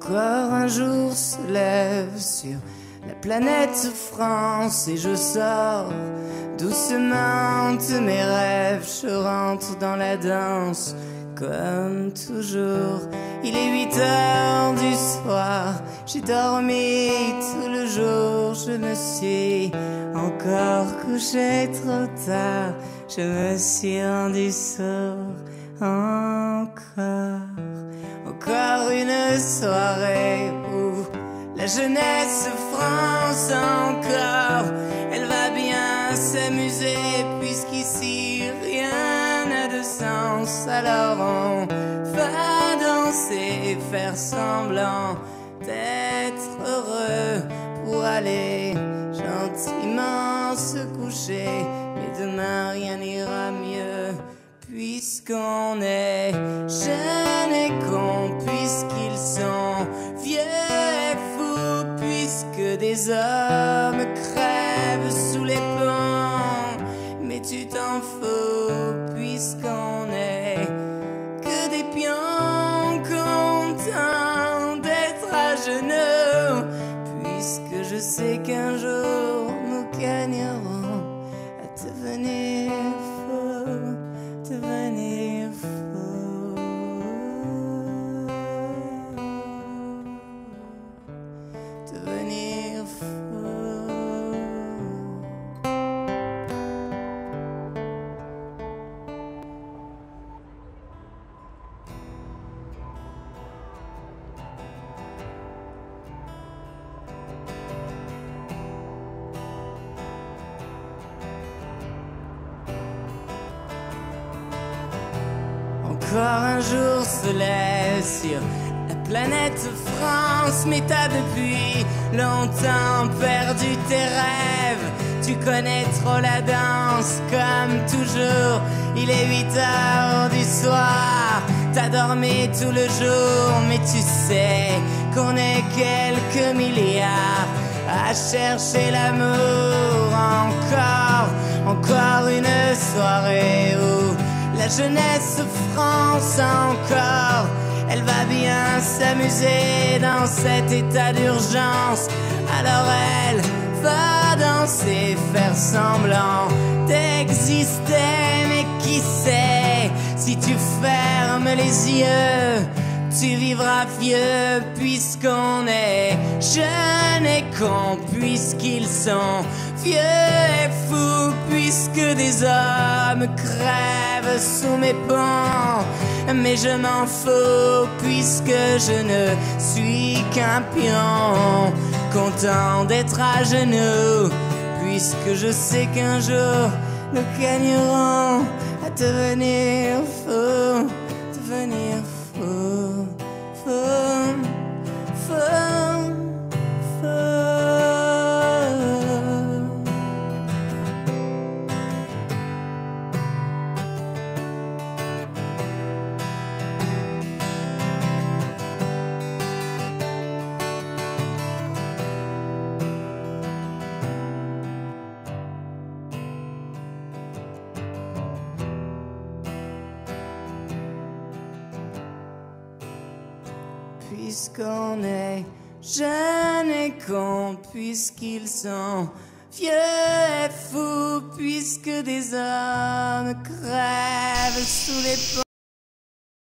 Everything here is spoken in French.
Encore un jour se lève sur la planète France et je sors doucement de mes rêves. Je rentre dans la danse comme toujours. Il est 8 heures du soir, j'ai dormi tout le jour. Je me suis encore couché trop tard. Je me suis rendu sourd encore. Encore une soirée où la jeunesse France encore. Elle va bien s'amuser puisqu'ici rien n'a de sens. Alors on va danser, faire semblant d'être heureux pour aller gentiment se coucher. Mais demain rien n'ira mieux puisqu'on est jeune et con, puisqu'ils sont vieux et fous, puisque des hommes crèvent sous les ponts. Mais tu t'en fous, Encore un jour se sur la planète France, mais t'as depuis longtemps perdu tes rêves. Tu connais trop la danse comme toujours. Il est 8 heures du soir, t'as dormi tout le jour, mais tu sais qu'on est quelques milliards à chercher l'amour encore, encore une soirée où la jeunesse France encore, elle va bien s'amuser dans cet état d'urgence. Alors elle va danser, faire semblant d'exister. Mais qui sait, si tu fermes les yeux, tu vivras vieux puisqu'on est jeune et con, puisqu'ils sont vieux et fous, puisque des hommes crèvent sous mes ponts. Mais je m'en fous puisque je ne suis qu'un pion, content d'être à genoux, puisque je sais qu'un jour nous gagnerons. À devenir fous, devenir fous, Puisqu'on est jeune et con, puisqu'ils sont vieux et fous, puisque des hommes crèvent sous les ponts.